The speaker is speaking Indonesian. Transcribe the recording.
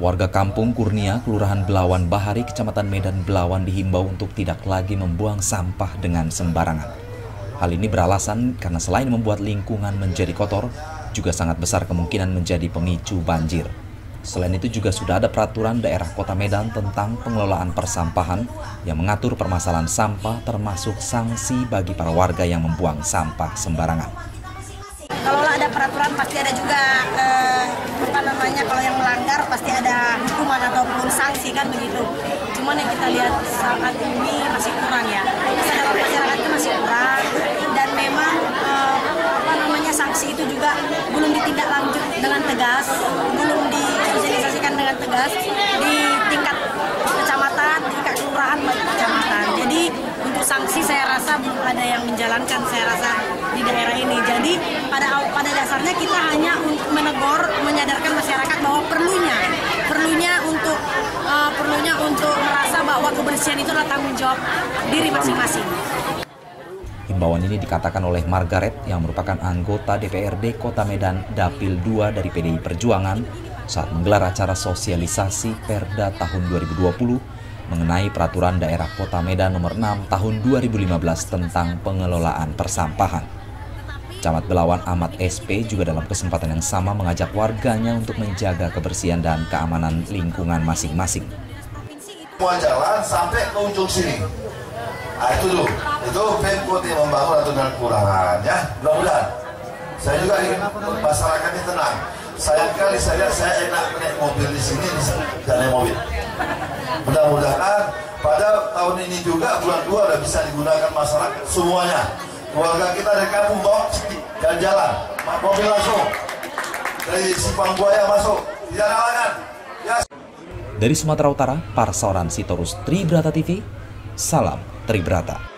Warga kampung Kurnia, Kelurahan Belawan Bahari, Kecamatan Medan Belawan dihimbau untuk tidak lagi membuang sampah dengan sembarangan. Hal ini beralasan karena selain membuat lingkungan menjadi kotor, juga sangat besar kemungkinan menjadi pemicu banjir. Selain itu juga sudah ada peraturan daerah kota Medan tentang pengelolaan persampahan yang mengatur permasalahan sampah termasuk sanksi bagi para warga yang membuang sampah sembarangan kalau ada peraturan pasti ada juga eh, apa namanya kalau yang melanggar pasti ada sanksi kan begitu. Cuman yang kita lihat saat ini masih kurang ya. Kesadaran masyarakat itu masih kurang dan memang eh, apa namanya sanksi itu juga belum ditindaklanjut dengan tegas, belum disosialisasikan dengan tegas di tingkat kecamatan, tingkat kelurahan, kecamatan. Jadi untuk sanksi saya rasa belum ada yang menjalankan saya rasa di daerah ini. Jadi pada pada dasarnya kita hanya untuk menegur, menyadarkan kebersihan itu adalah tanggung jawab diri masing-masing. Himbauan ini dikatakan oleh Margaret yang merupakan anggota DPRD Kota Medan Dapil 2 dari PDI Perjuangan saat menggelar acara sosialisasi Perda tahun 2020 mengenai peraturan daerah Kota Medan nomor 6 tahun 2015 tentang pengelolaan persampahan. Camat Belawan Ahmad SP juga dalam kesempatan yang sama mengajak warganya untuk menjaga kebersihan dan keamanan lingkungan masing-masing. Semua jalan sampai ke ujung sini. Nah, itu dulu, itu Pemkot yang membangun atau dengan kurangan ya. Mudah-mudahan. Saya juga ingin masyarakatnya tenang. Sayang kali saya saya enak naik mobil di sini, dan naik mobil. Mudah-mudahan pada tahun ini juga bulan dua sudah bisa digunakan masyarakat semuanya keluarga kita dari kampung bawa dan jalan mobil langsung dari Simpang Buaya masuk tidak ada. Dari Sumatera Utara Parsoran Sitorus Tribrata TV salam Tribrata